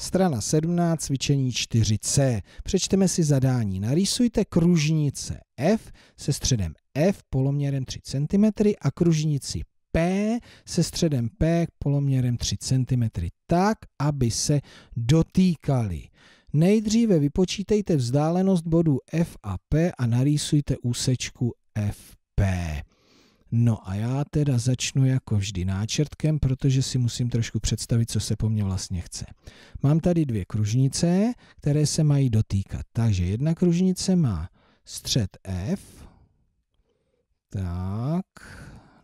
Strana 17, cvičení 4c. Přečteme si zadání. Narýsujte kružnice F se středem F poloměrem 3 cm a kružnici P se středem P poloměrem 3 cm tak, aby se dotýkaly. Nejdříve vypočítejte vzdálenost bodů F a P a narýsujte úsečku FP. No a já teda začnu jako vždy náčrtkem, protože si musím trošku představit, co se po mně vlastně chce. Mám tady dvě kružnice, které se mají dotýkat. Takže jedna kružnice má střed F, tak,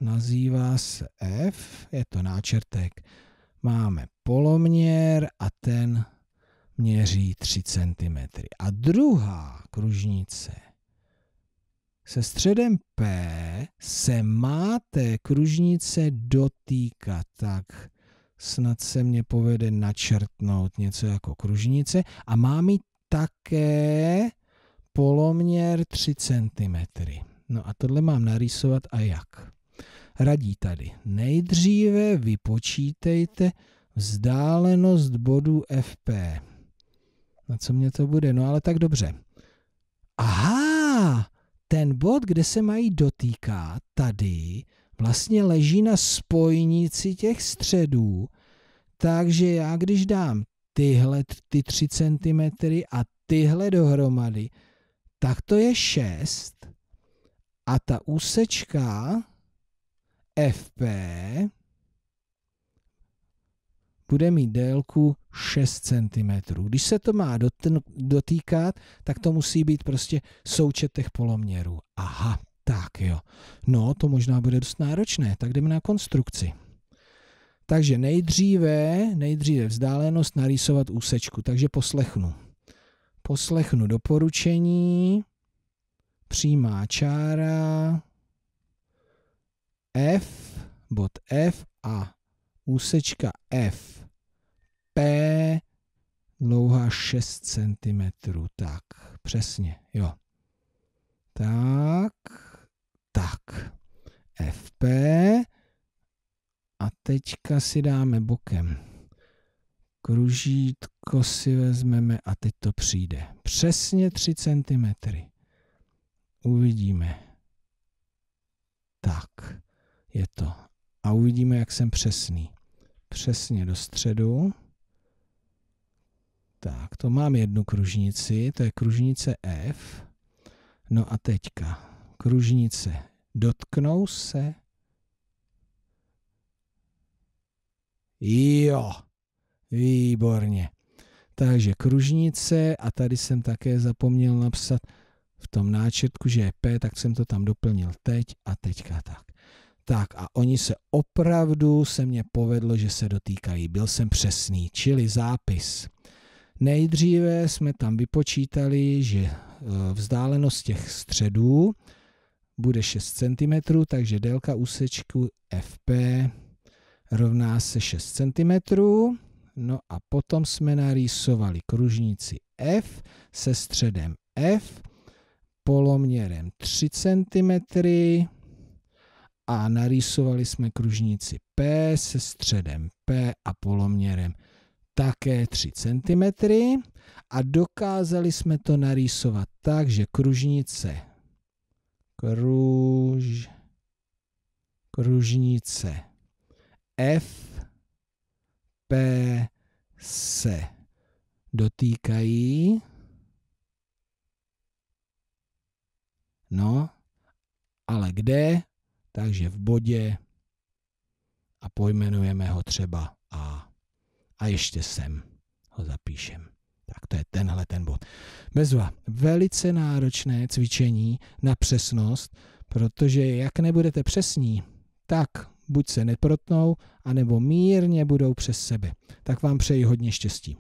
nazývá se F, je to náčrtek. Máme poloměr a ten měří 3 cm. A druhá kružnice se středem P se má té kružnice dotýkat. Tak snad se mě povede načrtnout něco jako kružnice a má mít také poloměr 3 cm. No a tohle mám narýsovat a jak? Radí tady. Nejdříve vypočítejte vzdálenost bodu FP. Na co mě to bude? No ale tak dobře. Aha, ten bod, kde se mají dotýkat, tady vlastně leží na spojnici těch středů, takže já když dám tyhle ty 3 cm a tyhle dohromady, tak to je 6 a ta úsečka FP bude mít délku 6 cm. Když se to má dotýkat, tak to musí být prostě součet těch poloměrů. Aha, tak jo. No, to možná bude dost náročné, tak jdeme na konstrukci. Takže nejdříve, nejdříve vzdálenost narýsovat úsečku, takže poslechnu. Poslechnu doporučení, přímá čára, F, bod F a úsečka F, P, dlouhá 6 cm. Tak, přesně, jo. Tak, tak. FP a teďka si dáme bokem. Kružítko si vezmeme a teď to přijde. Přesně 3 cm. Uvidíme. Tak, je to. A uvidíme, jak jsem přesný přesně do středu. Tak, to mám jednu kružnici, to je kružnice F. No a teďka kružnice dotknou se. Jo, výborně. Takže kružnice a tady jsem také zapomněl napsat v tom náčrtku, že je P, tak jsem to tam doplnil teď a teďka tak. Tak a oni se opravdu, se mně povedlo, že se dotýkají. Byl jsem přesný, čili zápis. Nejdříve jsme tam vypočítali, že e, vzdálenost těch středů bude 6 cm, takže délka úsečku FP rovná se 6 cm. No a potom jsme narýsovali kružnici F se středem F, poloměrem 3 cm, a narýsovali jsme kružnici P se středem P a poloměrem také 3 cm a dokázali jsme to narýsovat tak, že kružnice kruž, kružnice F P se dotýkají. No, ale kde? takže v bodě a pojmenujeme ho třeba. A ještě sem ho zapíšem. Tak to je tenhle ten bod. Bezva, velice náročné cvičení na přesnost, protože jak nebudete přesní, tak buď se neprotnou, anebo mírně budou přes sebe. Tak vám přeji hodně štěstí.